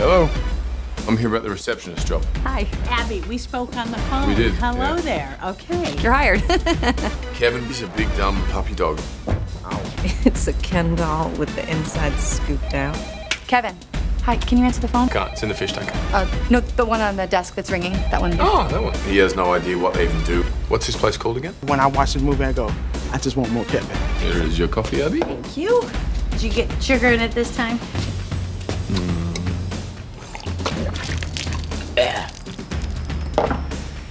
Hello. I'm here about the receptionist job. Hi. Abby, we spoke on the phone. We did, Hello yeah. there. Okay. You're hired. Kevin, he's a big dumb puppy dog. It's a Ken doll with the inside scooped out. Kevin. Hi, can you answer the phone? Can't. It's in the fish tank. Uh, no, the one on the desk that's ringing. That one. Oh, that one. He has no idea what they even do. What's this place called again? When I watch the movie, I go, I just want more Kevin. Here is your coffee, Abby. Thank you. Did you get sugar in it this time?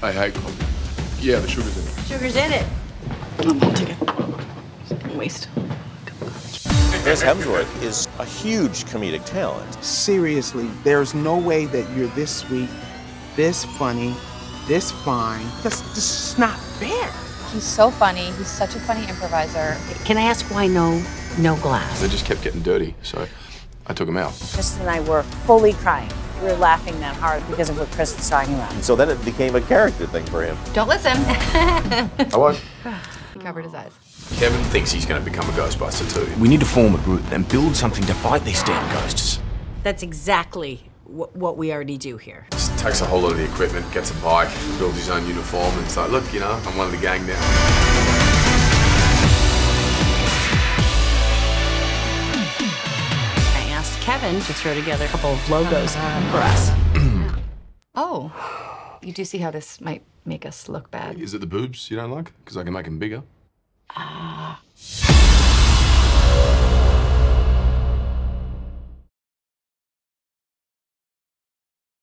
I hate coffee. Yeah, the sugar's in it. Sugar's in it. Waste. Chris Hemsworth is a huge comedic talent. Seriously, there's no way that you're this sweet, this funny, this fine. That's just not fair. He's so funny. He's such a funny improviser. Can I ask why no no glass? They just kept getting dirty, so I took them out. Kristen and I were fully crying. We were laughing that hard because of what Chris was talking about. And so then it became a character thing for him. Don't listen. I won't. he covered his eyes. Kevin thinks he's going to become a Ghostbuster too. We need to form a group and build something to fight these damn ghosts. That's exactly wh- what we already do here. Just takes a whole lot of the equipment, gets a bike, builds his own uniform, and it's like, look, you know, I'm one of the gang now. Kevin to throw together a couple of logos for us. Oh, you do see how this might make us look bad. Is it the boobs you don't like? Because I can make them bigger. Ah.